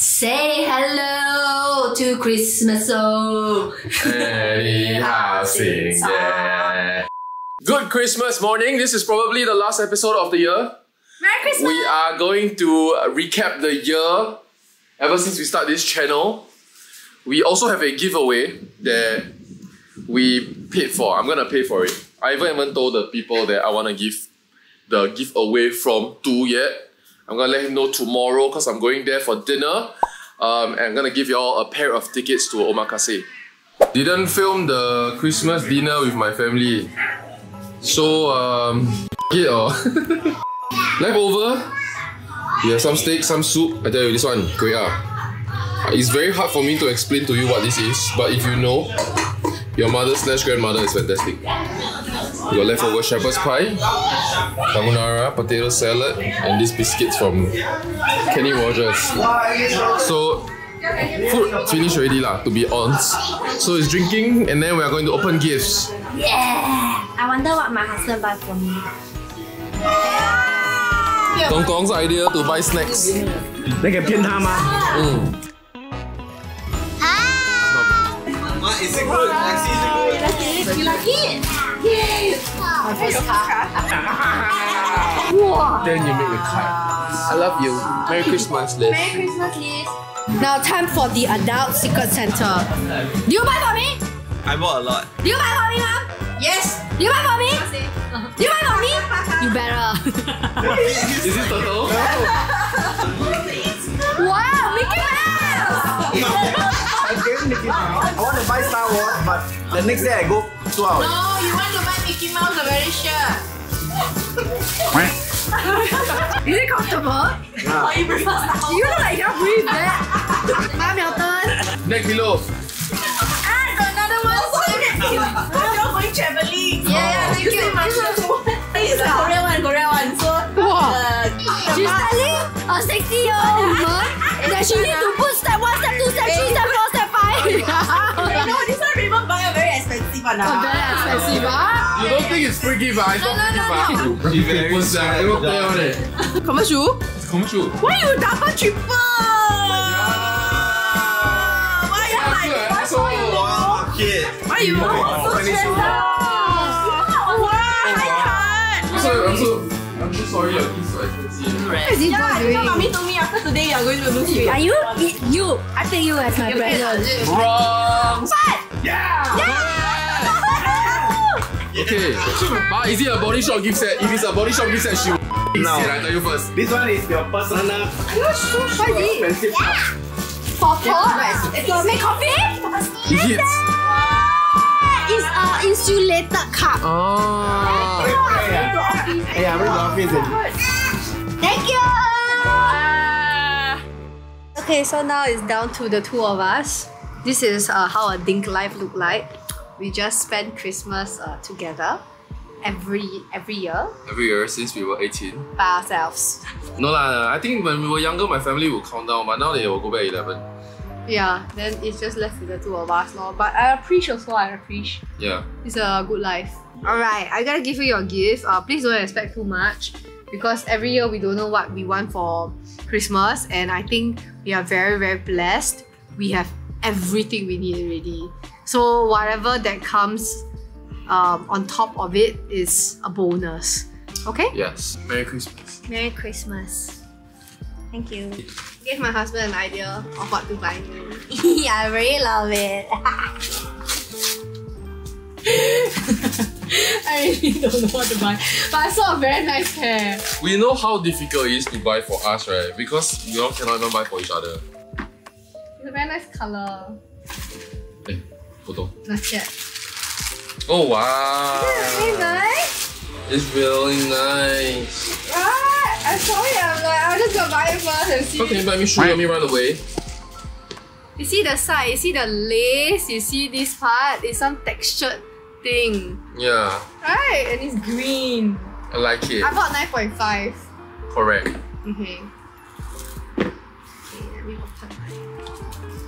Say hello to Christmas, oh. Anyhow, sing, yeah. Good Christmas morning. This is probably the last episode of the year. Merry Christmas! We are going to recap the year ever since we start this channel. We also have a giveaway that we paid for. I'm gonna pay for it. I haven't even told the people that I wanna give the giveaway from to yet. I'm gonna let him know tomorrow because I'm going there for dinner. Um, and I'm gonna give you all a pair of tickets to Omakase. Didn't film the Christmas dinner with my family. So, um, it or leftover. Have some steak, some soup. I tell you, this one, great ah. It's very hard for me to explain to you what this is, but if you know, your mother slash grandmother is fantastic. We got leftover shepherd's pie, carbonara, potato salad, and these biscuits from Kenny Rogers. So, food finished already lah, to be honest. So it's drinking, and then we are going to open gifts. Yeah! I wonder what my husband buy for me. Gong Gong's idea to buy snacks. 你可以骗他吗？ Mm. What is it good? Lexi, is it good? You like it? Yay! Then you make the card. I love you. Merry Christmas, Liz. Merry Christmas, Liz. Now time for the adult secret Santa. Do you buy for me? I bought a lot. Do you buy for me, mom? Yes. Do you buy for me? Do you buy for me? You better. Is it turtle? wow, Mickey Mouse! I gave Mickey Mouse. I want to buy Star Wars, but the next day I go two hours. No, you want to buy Mickey Mouse, I'm very sure. Is it comfortable? Yeah. You look like you can't breathe that. Mom, your turn. Neck below. Ah, got another one. You're going traveling. Yeah, yeah, thank you. This is the Korean one, Korean one. So, Wow. uh, She's telling a 60 year old woman that she need to very expensive one. ah. Very expensive, ah. You don't think it's free gift, ah? It's not free gift, ah. Very sad. It won't play on it. Commercial? It's commercial. Why you double triple? Why you like? Why So, Wow, kid. Why you so stressed out? Why? I can't. I'm so, I'm so, I'm so sorry your kids so expensive. What is he Yeah, that's what mommy told me after today you are going to lose weight. Are you? You. I take you as my present. Wrong! Okay, but is it a body shop gift set? If it's a body shop gift set, she will No. I tell you first. This one is your personal What is it? expensive stuff. For pot? To make coffee? It hits. It's a insulated cup. Ah. Yeah, bring the office in. Thank you! Okay, so now it's down to the two of us. This is uh, how a dink life look like. We just spend Christmas uh, together every every year Every year since we were 18. by ourselves. No lah, I think when we were younger, my family would count down, but now they will go back 11. Yeah, then it's just left with the two of us, no. But I appreciate also. I appreciate. Yeah. It's a good life. Alright, I gotta give you your gift. Uh, please don't expect too much because every year we don't know what we want for Christmas, and I think we are very, very blessed. We have everything we need already. So, whatever that comes um, on top of it is a bonus. Okay? Yes. Merry Christmas. Merry Christmas. Thank you. Give my husband an idea of what to buy me. yeah, I really love it. I really don't know what to buy. But I saw a very nice pair. We know how difficult it is to buy for us, right? Because we all cannot even buy for each other. It's a very nice color. Eh, photo. Not yet. Oh wow. Very nice. It's really nice. Right? I saw it. I'm like, I'm just gonna buy it first and see. How can you buy me shoe? Let me run away. You see the side, you see the lace, you see this part, it's some textured thing. Yeah, Right? And it's green. I like it. I bought 9.5. Correct. Okay, let me open mine.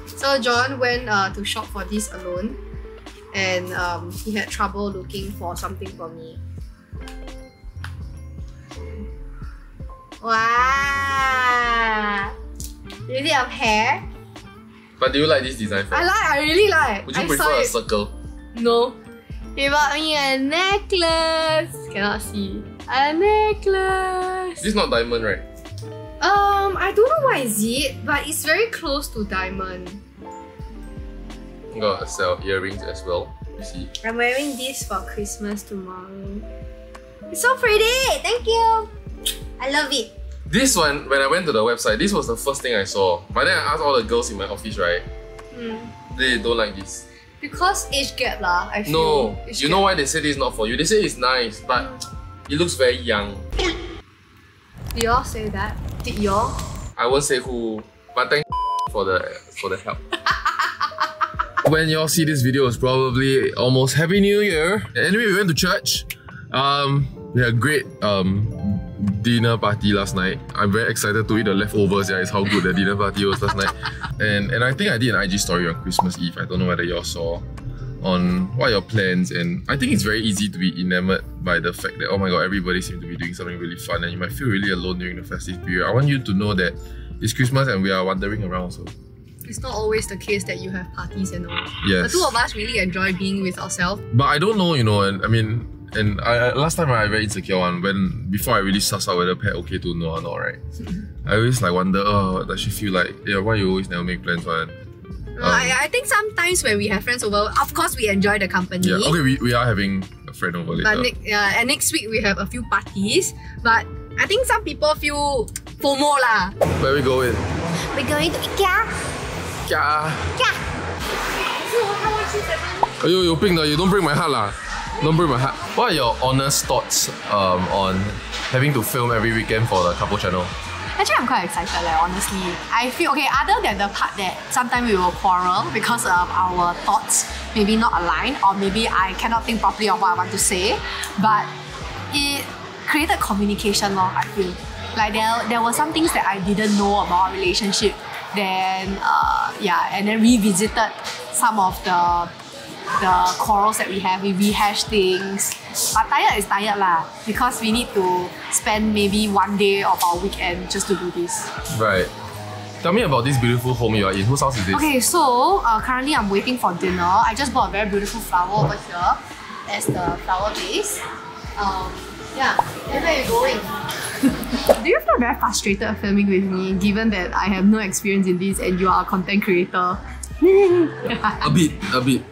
So John went uh, to shop for this alone and um, he had trouble looking for something for me. Wow! Is it of hair? But do you like this design? I like, I really like. Would you I prefer a circle? No. He bought me a necklace. Cannot see. A necklace. This is not diamond, right? Um, I don't know what is it, but it's very close to diamond. I'm gonna sell earrings as well. You see. I'm wearing this for Christmas tomorrow. It's so pretty. Thank you. I love it. This one, when I went to the website, this was the first thing I saw. But then I asked all the girls in my office, right? Mm. They don't like this. Because age gap lah. I feel. No, you know why they say this is not for you? They say it's nice, but it looks very young. Did y'all say that? Did y'all? I won't say who, but thank for the for the help. when y'all see this video, it's probably almost Happy New Year. Anyway, we went to church. Um, we had a great um dinner party last night. I'm very excited to eat the leftovers. Yeah, it's how good the dinner party was last night. And and I think I did an IG story on Christmas Eve. I don't know whether y'all saw on what are your plans and I think it's very easy to be enamored by the fact that oh my god everybody seems to be doing something really fun and you might feel really alone during the festive period. I want you to know that it's Christmas and we are wandering around so It's not always the case that you have parties and all. yes. The two of us really enjoy being with ourselves. But I don't know, you know, and I mean and I, last time I very insecure one when before I really suss out whether pet okay to know or not, right? I always like wonder, oh, does she feel like yeah, why you always never make plans one? Um, I, I think sometimes when we have friends over, of course we enjoy the company. Yeah, okay, we, we are having a friend over later. But ne- uh, and next week we have a few parties, but I think some people feel FOMO lah. Where we going? We're going to IKEA. IKEA. IKEA. Oh, you, you ping you don't break my heart lah. Don't break my heart. What are your honest thoughts um, on having to film every weekend for the couple channel? Actually, I'm quite excited, like, honestly. I feel, okay, other than the part that sometimes we will quarrel because of our thoughts maybe not aligned, or maybe I cannot think properly of what I want to say, but it created communication, lor, I feel. Like, there, there were some things that I didn't know about our relationship. Then, uh, yeah, and then revisited some of the the quarrels that we have, we rehash things. But tired is tired lah, because we need to spend maybe one day of our weekend just to do this. Right. Tell me about this beautiful home you are in. Whose house is this? Okay, so uh, currently I'm waiting for dinner. I just bought a very beautiful flower over here as the flower vase. Um, yeah, and where are you going? Do you feel very frustrated filming with me given that I have no experience in this and you are a content creator? A bit, a bit.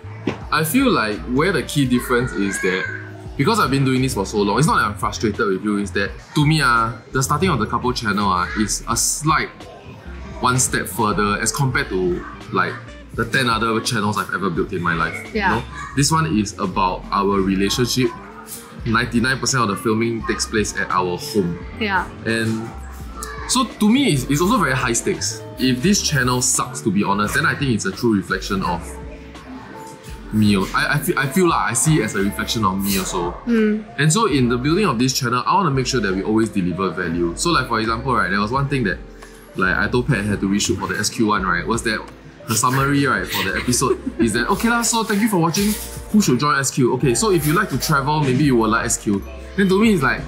I feel like where the key difference is that because I've been doing this for so long, it's not that I'm frustrated with you, is that to me, uh, the starting of the couple channel uh, is a slight one step further as compared to like the 10 other channels I've ever built in my life. Yeah. You know? This one is about our relationship. 99% of the filming takes place at our home. yeah. And so to me, it's, it's also very high stakes. If this channel sucks, to be honest, then I think it's a true reflection of me. I, I, feel, I feel like I see it as a reflection of me also. Hmm. And so in the building of this channel, I want to make sure that we always deliver value. So like for example, right, there was one thing that like I told Pat had to reshoot for the SQ1, right, was that the summary, right, for the episode is that okay lah, so thank you for watching. Who should join SQ? Okay, so if you like to travel, maybe you will like SQ. Then to me it's like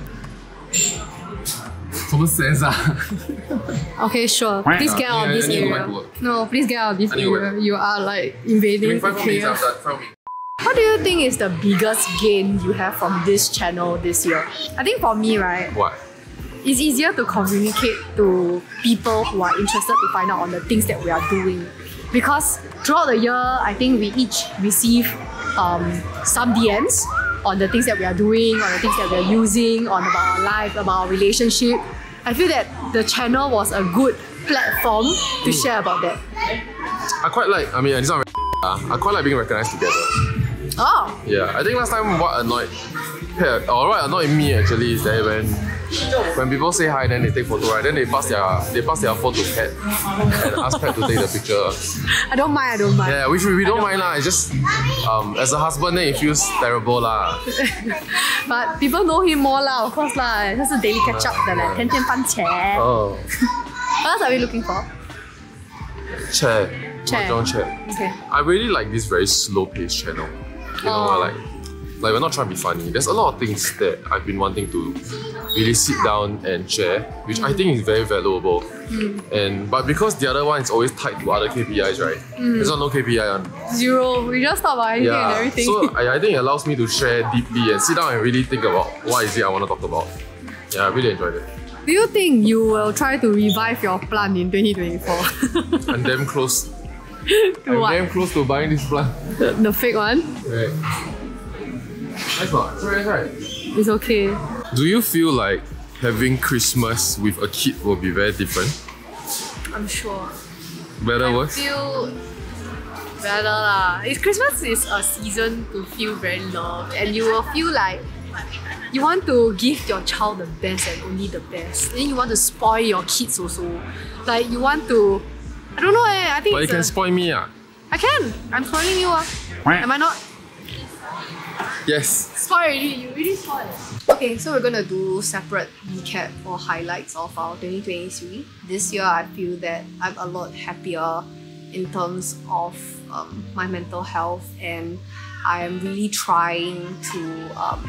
sense ah. Okay, sure. Please get out of this area. back to work. No, please get out of this I need to go area. You are like invading the five more minutes chaos. after that. Five more minutes. What do you think is the biggest gain you have from this channel this year? I think for me, right, What? it's easier to communicate to people who are interested to find out on the things that we are doing. Because throughout the year, I think we each receive um, some DMs on the things that we are doing, on the things that we are using, on about our life, about our relationship. I feel that the channel was a good platform to hmm. share about that. I quite like. I mean, it's not. I quite like being recognized together. Oh. Yeah, I think last time what annoyed, or what annoyed me actually is that when when people say hi, then they take photo, right? Then they pass their they pass their phone to Pat and ask Pat to take the picture. I don't mind. I don't mind. Yeah, which we, we don't, don't mind, mind lah. It's just um, as a husband, then it feels terrible lah. but people know him more lah, of course lah. 他是 daily ketchup 的嘞，天天番茄。Oh. what else are we looking for? Chair. Chair. Chair. Okay. I really like this very slow paced channel. You know, Oh. like Like we're not trying to be funny. There's a lot of things that I've been wanting to really sit down and share, which I think is very valuable. Hmm. And but because the other one is always tied to other KPIs, right? Hmm. There's not no KPI on. Zero. We just talk about anything and Yeah. everything. So I, I think it allows me to share deeply and sit down and really think about what is it I want to talk about. Yeah, I really enjoyed it. Do you think you will try to revive your plant in 2024? I'm damn close. I'm what? damn close to buying this plant. The, the fake one? Right. Nice one. Sorry, sorry. It's okay. Do you feel like having Christmas with a kid will be very different? I'm sure. Better, I worse? feel better lah. It's Christmas is a season to feel very loved, and you will feel like you want to give your child the best and only the best. Then you want to spoil your kids also. Like you want to, I don't know eh. I think But you can a- spoil me, ah. I can. I'm spoiling you ah. Am I not? Yes. Spoil already. You really spoiled. Okay, so we're gonna do separate recap or highlights of our 2023. This year, I feel that I'm a lot happier in terms of um, my mental health, and I am really trying to um,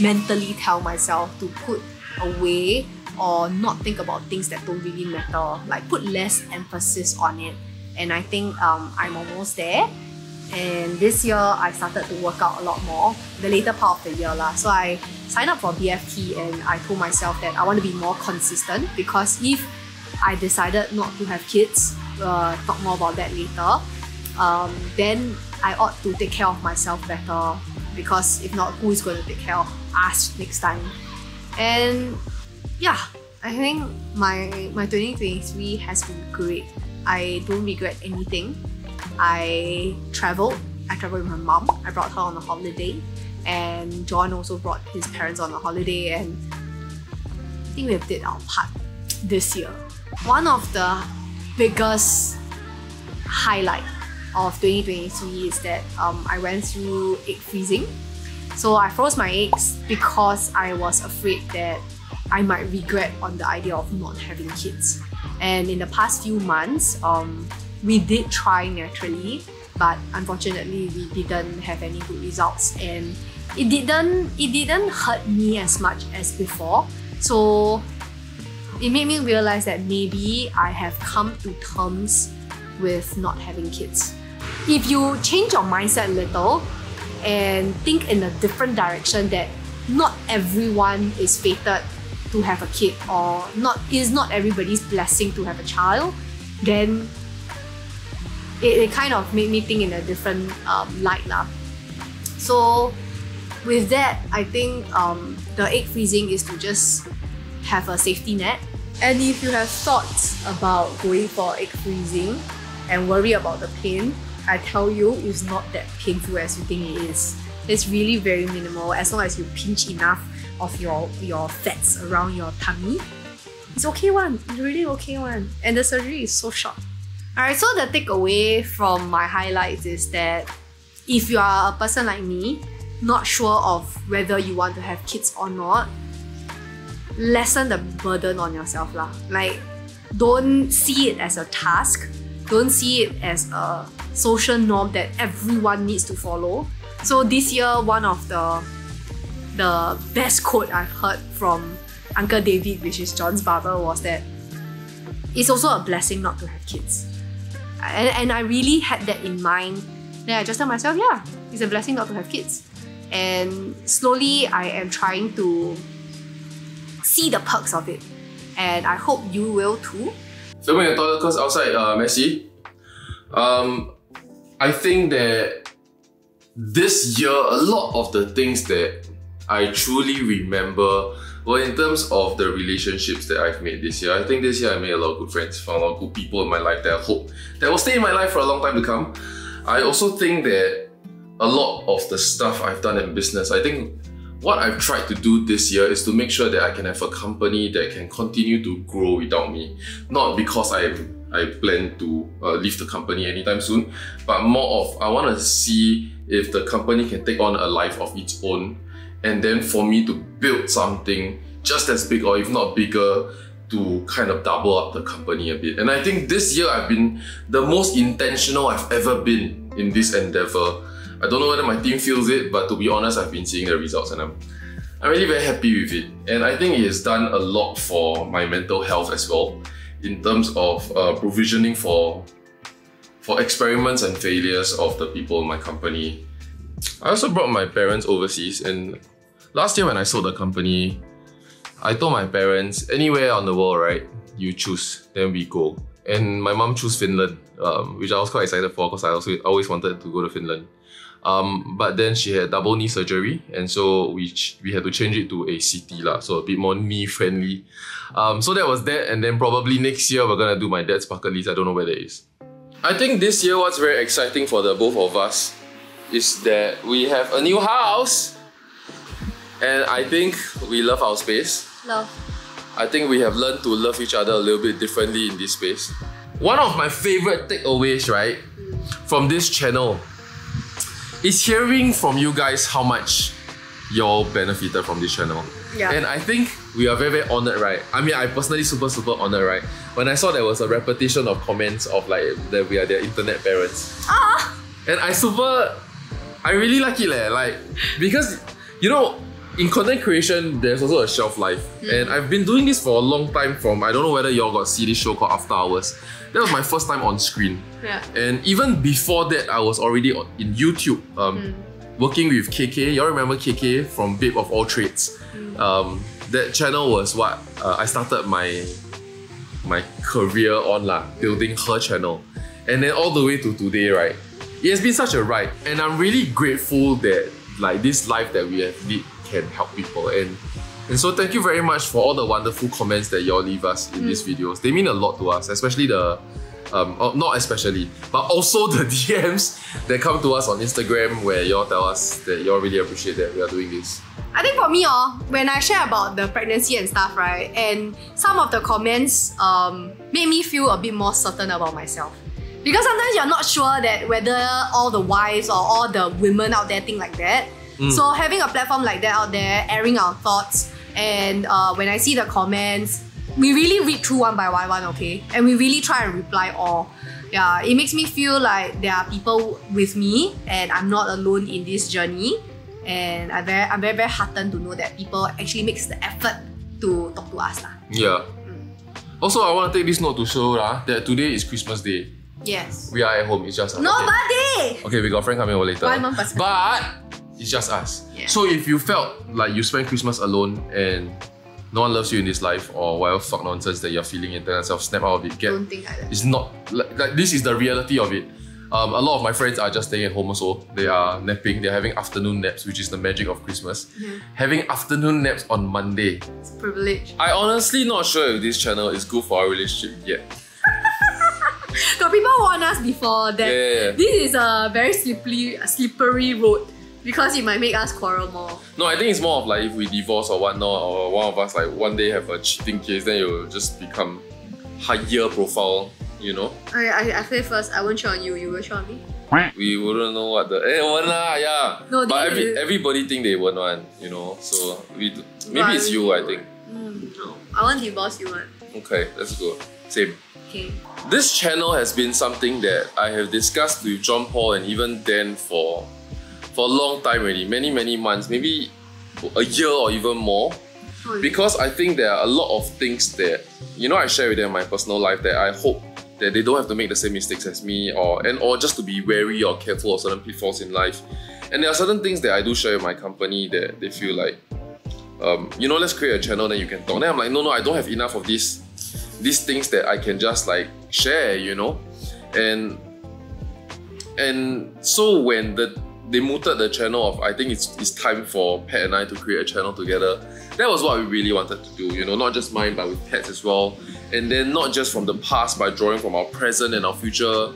mentally tell myself to put away or not think about things that don't really matter, like put less emphasis on it. And I think um, I'm almost there. And this year, I started to work out a lot more, the later part of the year. lah. So I signed up for BFT and I told myself that I want to be more consistent because if I decided not to have kids, uh, talk more about that later, um, then I ought to take care of myself better because if not, who is going to take care of us next time? And yeah, I think my my 2023 has been great. I don't regret anything. I traveled. I traveled with my mom. I brought her on a holiday, and John also brought his parents on a holiday. And I think we have did our part this year. One of the biggest highlight of 2023 is that um, I went through egg freezing. So I froze my eggs because I was afraid that I might regret on the idea of not having kids. And in the past few months, um, we did try naturally, but unfortunately we didn't have any good results and it didn't it didn't hurt me as much as before. So it made me realize that maybe I have come to terms with not having kids. If you change your mindset a little and think in a different direction that not everyone is fated to have a kid or not is not everybody's blessing to have a child, then it, it kind of made me think in a different um, light lah. So with that, I think um, the egg freezing is to just have a safety net. And if you have thoughts about going for egg freezing and worry about the pain, I tell you, it's not that painful as you think it is. It's really very minimal as long as you pinch enough of your, your fats around your tummy. It's okay one. It's really okay one. And the surgery is so short. Alright, so the takeaway from my highlights is that if you are a person like me, not sure of whether you want to have kids or not, lessen the burden on yourself lah. Like, don't see it as a task. Don't see it as a social norm that everyone needs to follow. So this year, one of the the best quote I've heard from Uncle David, which is John's barber, was that it's also a blessing not to have kids. And, and I really had that in mind. Then I just tell myself, yeah, it's a blessing not to have kids. And slowly I am trying to see the perks of it. And I hope you will too. Filming the toilet cause outside uh, messy. Um, I think that this year, a lot of the things that I truly remember Well, in terms of the relationships that I've made this year. I think this year I made a lot of good friends, found a lot of good people in my life that I hope that will stay in my life for a long time to come. I also think that a lot of the stuff I've done in business, I think what I've tried to do this year is to make sure that I can have a company that can continue to grow without me. Not because I I plan to uh, leave the company anytime soon, but more of I want to see if the company can take on a life of its own, and then for me to build something just as big or if not bigger to kind of double up the company a bit. And I think this year I've been the most intentional I've ever been in this endeavor. I don't know whether my team feels it, but to be honest, I've been seeing the results and I'm I'm really very happy with it. And I think it has done a lot for my mental health as well, in terms of uh, provisioning for for experiments and failures of the people in my company. I also brought my parents overseas and last year when I sold the company, I told my parents, anywhere on the world, right, you choose, then we go. And my mom chose Finland, um, which I was quite excited for because I also always wanted to go to Finland. Um, but then she had double knee surgery, and so we we had to change it to a city lah, so a bit more knee friendly. Um, so that was that, and then probably next year we're gonna do my dad's bucket list. I don't know where that is. I think this year what's very exciting for the both of us is that we have a new house, and I think we love our space. Love. I think we have learned to love each other a little bit differently in this space. One of my favorite takeaways, right, from this channel is hearing from you guys how much y'all benefited from this channel. Yeah. And I think we are very, very honored, right? I mean, I personally super, super honored, right? When I saw there was a repetition of comments of like that we are their internet parents. Ah! And I super, I really like it, leh. Like, because, you know, in content creation, there's also a shelf life. And I've been doing this for a long time from, I don't know whether y'all got see this show called After Hours. That was my first time on screen. Yeah. And even before that, I was already on, in YouTube, um, working with KK. Y'all remember KK from Babe of All Trades? Um, that channel was what uh, I started my my career on lah, building her channel, and then all the way to today, right? It has been such a ride, and I'm really grateful that like this life that we have lead can help people and. And so thank you very much for all the wonderful comments that y'all leave us in these videos. They mean a lot to us, especially the um, oh, not especially, but also the DMs that come to us on Instagram where y'all tell us that y'all really appreciate that we are doing this. I think for me, oh, when I share about the pregnancy and stuff, right, and some of the comments um, made me feel a bit more certain about myself. Because sometimes you're not sure that whether all the wives or all the women out there think like that. So having a platform like that out there, airing our thoughts, and uh, when I see the comments, we really read through one by one, one, okay? And we really try and reply all. Yeah, it makes me feel like there are people with me and I'm not alone in this journey. And I'm very, I'm very, very heartened to know that people actually makes the effort to talk to us. Lah. Yeah. Also, I want to take this note to show lah, that today is Christmas Day. Yes. We are at home, it's just us. Nobody! Okay, we got friend coming over later. One more person. But it's just us. Yeah. So if you felt like you spent Christmas alone and no one loves you in this life or whatever fuck nonsense that you're feeling and tell yourself, snap out of it. Get Don't think like that. it's not like, like this is the reality of it. Um, a lot of my friends are just staying at home also. They are napping, they're having afternoon naps, which is the magic of Christmas. Mm-hmm. Having afternoon naps on Monday. It's a privilege. I honestly not sure if this channel is good for our relationship yet. Got people warn us before that Yeah, yeah, yeah. this is a very slippery, a slippery road because it might make us quarrel more. No, I think it's more of like if we divorce or whatnot, or one of us like one day have a cheating case, then it will just become higher profile, you know? I, I, I say first, I won't cheat on you, you will cheat on me. We wouldn't know what the eh won't lah, yeah. No, but every, everybody think they won't one, you know. So we do, maybe it's you, I think. Mm, no, I want divorce you one. Okay, let's go. Same. Okay. This channel has been something that I have discussed with John Paul and even Dan for for a long time already, many many months, maybe a year or even more. Because I think there are a lot of things that you know I share with them in my personal life that I hope that they don't have to make the same mistakes as me or and or just to be wary or careful of certain pitfalls in life. And there are certain things that I do share with my company that they feel like um, you know, let's create a channel, then you can talk. Then I'm like, no, no, I don't have enough of these these things that I can just like share, you know? And and so when the they mooted the channel of I think it's it's time for Pat and I to create a channel together. That was what we really wanted to do, you know, not just mine but with Pat's as well. And then not just from the past by drawing from our present and our future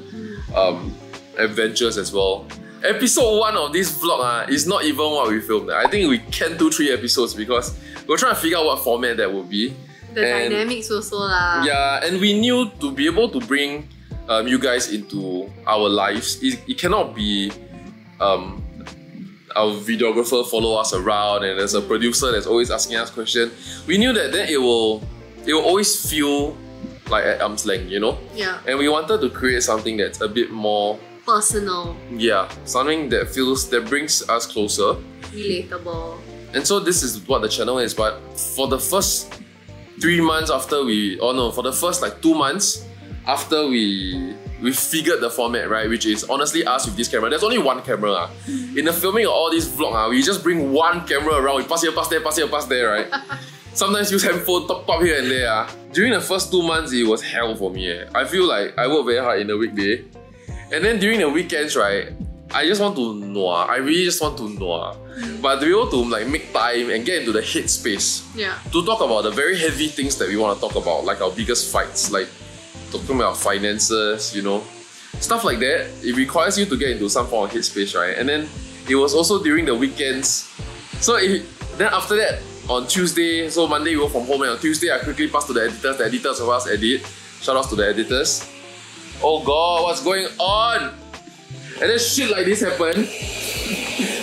um, adventures as well. Episode one of this vlog uh, is not even what we filmed. I think we can do three episodes because we're trying to figure out what format that would be. The And- dynamics also lah. yeah, and we knew to be able to bring um, you guys into our lives, it, it cannot be um, our videographer follow us around and there's a producer that's always asking us questions. We knew that then it will it will always feel like at arm's length, you know? Yeah. And we wanted to create something that's a bit more personal, Yeah, something that feels that brings us closer. relatable. And so this is what the channel is. But for the first three months after we, oh no, for the first like two months after we we figured the format right, which is honestly us with this camera. There's only one camera. ah. In the filming of all these vlog, ah, we just bring one camera around. We pass here, pass there, pass here, pass there, right? Sometimes use handphone, top up here and there. ah. During the first two months, it was hell for me. eh. I feel like I work very hard in the weekday. And then during the weekends, right, I just want to noah. I really just want to noah. But to be able to like make time and get into the headspace Yeah. to talk about the very heavy things that we want to talk about, like our biggest fights, like talking about finances, you know, stuff like that. It requires you to get into some form of headspace, right? And then it was also during the weekends. So it, then after that, on Tuesday, so Monday we work from home, and on Tuesday I quickly pass to the editors. The editors of us edit. Shout outs to the editors. Oh god, what's going on? And then shit like this happened,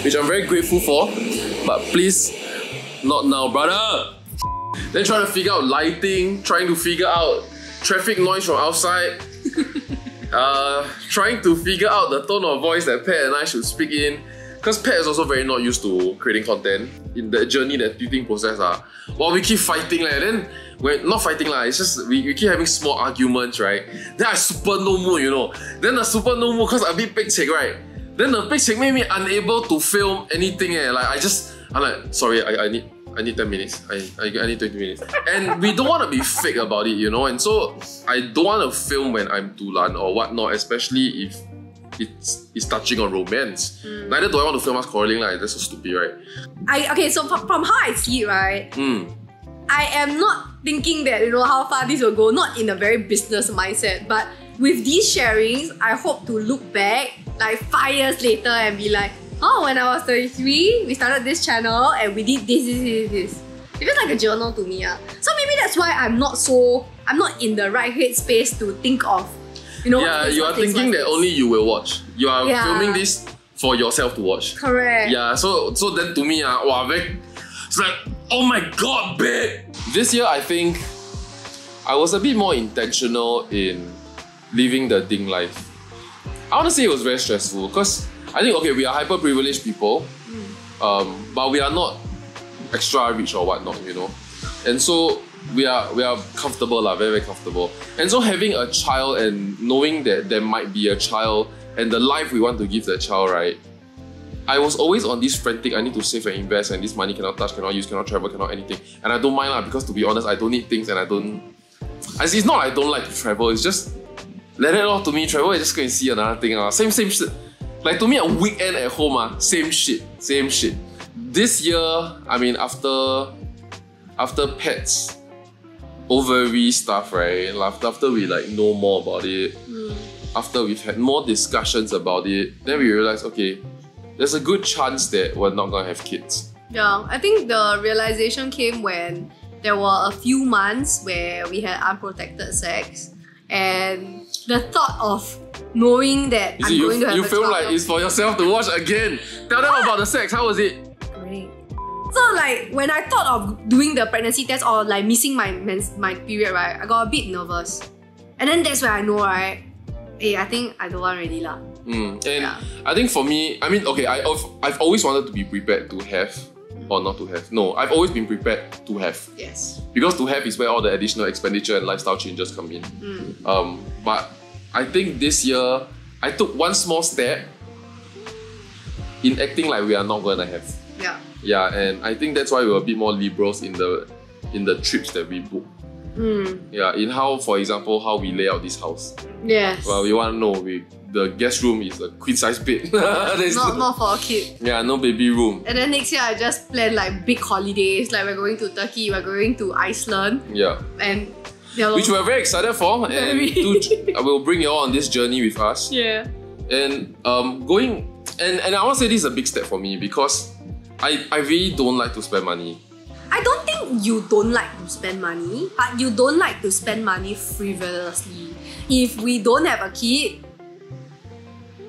which I'm very grateful for. But please, not now, brother. Then trying to figure out lighting, trying to figure out traffic noise from outside. uh, trying to figure out the tone of voice that Pat and I should speak in. Because Pat is also very not used to creating content in the journey, that editing process. Uh. While we keep fighting, like, then we're not fighting, like, it's just we, we keep having small arguments, right? Then I super no mood, you know. Then the super no mood because I bit big check, right? Then the big check made me unable to film anything, eh. Like, I just, I'm like, sorry, I, I need I need 10 minutes. I, I, I need 20 minutes. And we don't want to be fake about it, you know? And so I don't want to film when I'm dulan or whatnot, especially if it's, it's touching on romance. Neither do I want to film us quarreling, like that's so stupid, right? I okay. So from, from how I see it, right, Mm. I am not thinking that you know how far this will go. Not in a very business mindset, but with these sharings, I hope to look back like five years later and be like, oh, when I was 33, we started this channel and we did this, this, this, this. It feels like a journal to me. Uh. So maybe that's why I'm not so I'm not in the right headspace to think of, you know. Yeah, you are thinking that only you will watch. You are Yeah. filming this for yourself to watch. correct. Yeah, so so then to me, uh, wow, very, it's like, oh my god, babe. This year, I think I was a bit more intentional in living the dink life. I want to say it was very stressful because I think okay, we are hyper privileged people, um, but we are not extra rich or whatnot, you know, and so we are we are comfortable lah, very very comfortable. And so having a child and knowing that there might be a child and the life we want to give the child, right? I was always on this frantic, I need to save and invest, and this money cannot touch, cannot use, cannot travel, cannot anything. And I don't mind lah, because to be honest, I don't need things and I don't. As it's not I don't like to travel, it's just let it all to me. Travel is just go and see another thing. Uh. Same same shit. Like to me, a weekend at home, uh, same shit, same shit. This year, I mean, after after Pat's, ovary stuff, right? After, after we like know more about it, after we've had more discussions about it, then we realized, okay, there's a good chance that we're not gonna have kids. Yeah, I think the realization came when there were a few months where we had unprotected sex, and the thought of knowing that You I'm see, going you, to have you feel like it's for yourself to watch again. Tell them about the sex. How was it? Great. So like when I thought of doing the pregnancy test or like missing my my period, right, I got a bit nervous, and then that's where I know, right, hey, I think I don't want already lah. Mm. And Yeah. I think for me, I mean, okay, I, I've, I've always wanted to be prepared to have or not to have. No, I've always been prepared to have. Yes. Because to have is where all the additional expenditure and lifestyle changes come in. Mm. Um, but I think this year, I took one small step in acting like we are not gonna have. Yeah. Yeah, and I think that's why we were a bit more liberals in the in the trips that we book. Mm. Yeah, in how, for example, how we lay out this house. Yes. Well, we want to know we the guest room is a queen size bed. Not not for a kid. yeah, no baby room. And then next year I just plan like big holidays, like we're going to Turkey, we're going to Iceland, Yeah, and yeah, which we're very excited for, and to, I will bring you all on this journey with us. yeah. And um, going and and I want to say this is a big step for me because I I really don't like to spend money. I don't think you don't like to spend money, but you don't like to spend money frivolously. If we don't have a kid,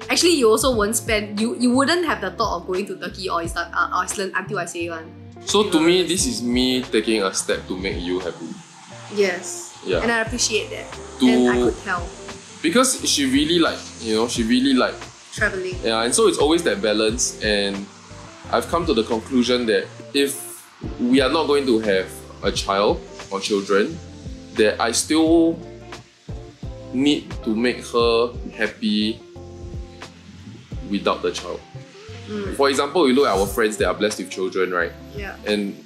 actually you also won't spend. You you wouldn't have the thought of going to Turkey or Iceland, uh, Iceland until I say one. So to me, this is me taking a step to make you happy. Yes. Yeah. And I appreciate that. To- and I could tell. because she really like you know she really like Traveling. yeah, and so it's always that balance. And I've come to the conclusion that if we are not going to have a child or children, that I still need to make her happy without the child. Mm. For example, you look at our friends that are blessed with children, right? Yeah. And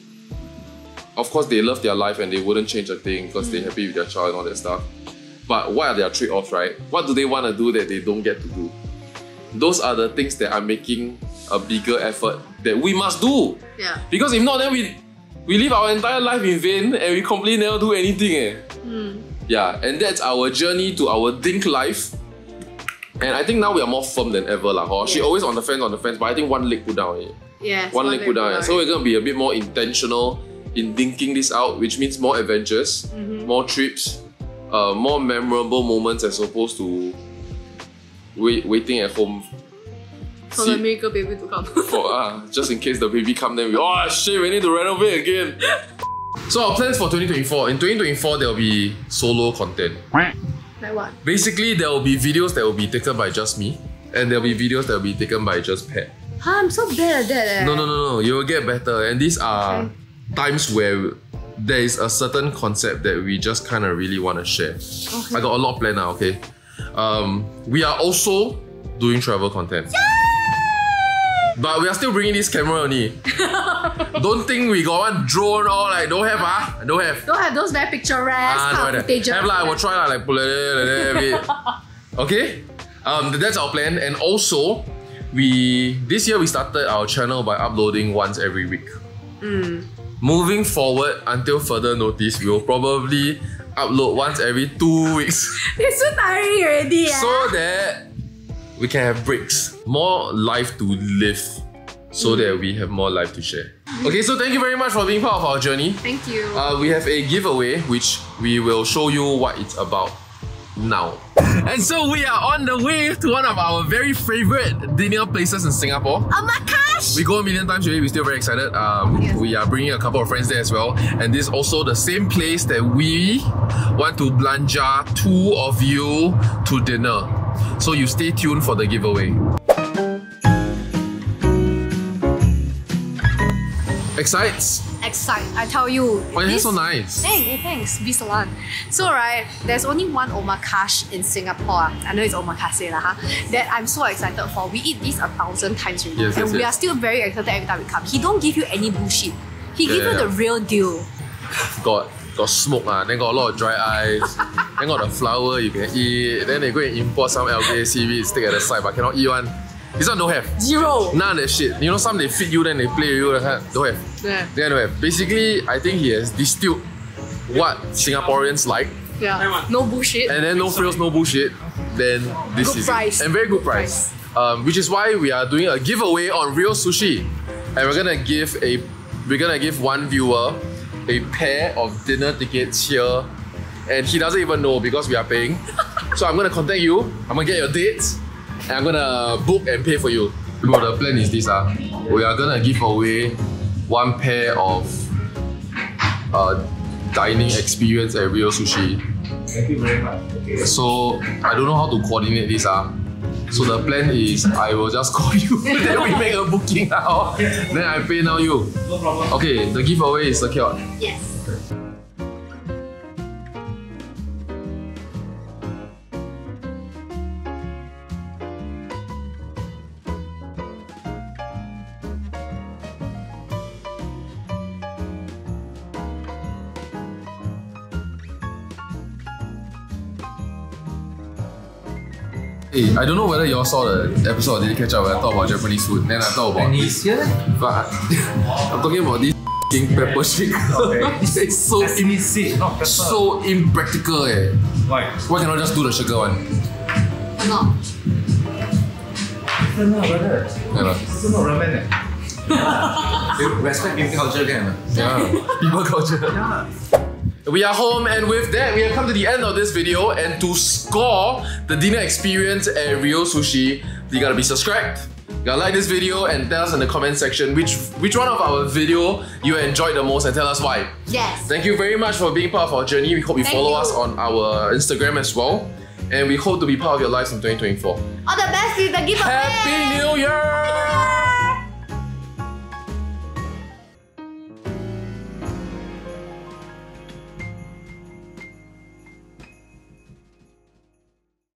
of course, they love their life and they wouldn't change a thing because they're mm. happy with their child and all that stuff. But what are their trade offs, right? What do they want to do that they don't get to do? Those are the things that are making a bigger effort that we must do. Yeah. Because if not, then we we live our entire life in vain and we completely never do anything. Eh. Yeah, and that's our journey to our dink life. And I think now we are more firm than ever. lah. She always on the fence, on the fence, but I think one leg put down. Eh. Yes. One leg put down. eh. So we're gonna be a bit more intentional in thinking this out, which means more adventures, Mm-hmm. more trips, uh, more memorable moments as opposed to wait, waiting at home. For the miracle baby to come. for uh, just in case the baby come then we oh shit we need to renovate again. So our plans for 2024 in 2024 there will be solo content. like what? Basically there will be videos that will be taken by just me and there will be videos that will be taken by just Pat. Huh, I'm so bad at that. Eh. No no no no you will get better and these are Okay. times where there is a certain concept that we just kind of really want to share. Okay. I got a lot planned now, okay? Um, we are also doing travel content. But we are still bringing this camera only. don't think we got one drone or like don't have ah, don't have. Don't have those very picturesque Ah, kind no, of footage. have lah. I will try lah, like pull it, like that. Okay, um, that's our plan, and also we this year we started our channel by uploading once every week. Moving forward until further notice, we will probably upload once every two weeks It's so tiring already. Eh? so that we can have breaks, more life to live, so that we have more life to share. Okay, so thank you very much for being part of our journey. Thank you. Uh, we have a giveaway which we will show you what it's about now. And so we are on the way to one of our very favorite dinner places in Singapore. oh my gosh! We go a million times already, we're still very excited. Um, Yes. We are bringing a couple of friends there as well. And this is also the same place that we want to blanja two of you to dinner. So you stay tuned for the giveaway. Excites? Excite, I tell you. Why this- so nice? Hey, thanks, B Salon. So right, there's only one omakase in Singapore. I know it's omakase lah, huh? That I'm so excited for. We eat this a thousand times already, Yes, and yes, we yes. are still very excited every time we come. He don't give you any bullshit. He give Yeah, you yeah. the real deal. got got smoke ah, then got a lot of dry ice, then got the flour you can eat, then they go and import some algae seaweed stick at the side but cannot eat one. This one don't have. Zero. None of that shit. You know some they feed you then they play you that. Don't have. Yeah. They don't have. Basically, I think he has distilled what Singaporeans like Yeah. No bullshit. and then no frills, no bullshit. Then this Good is price. it. And very good price. Um, which is why we are doing a giveaway on Ryo Sushi. And we're gonna give a we're gonna give one viewer a pair of dinner tickets here. And he doesn't even know because we are paying. so I'm gonna contact you, I'm gonna get your dates, and I'm gonna book and pay for you. Bro, the plan is this ah. We are gonna give away one pair of uh, dining experience at Ryo Sushi. Thank you very much. Okay. So I don't know how to coordinate this. Ah. So the plan is I will just call you, then we make a booking now. Then I pay now you. No problem. Okay, the giveaway is secured. yes. Hey, I don't know whether y'all saw the episode of Daily Ketchup where I talk about Japanese food. Then I talk about And he's but I'm talking about this king pepper shake. Okay. it's so Sesame seed, not pepper. so impractical eh. Why? Why cannot just do the sugar one? No. No, no, brother. Yeah, lah. This is not ramen. Eh. You Respect people culture again. yeah. people culture. Yeah. We are home, and with that, we have come to the end of this video. And to score the dinner experience at Ryo Sushi, you gotta be subscribed. You gotta like this video and tell us in the comment section which which one of our video you enjoyed the most and tell us why. Yes. Thank you very much for being part of our journey. We hope you Thank follow you. us on our Instagram as well. and we hope to be part of your lives in 2024. All the best with the giveaway. Happy New Year!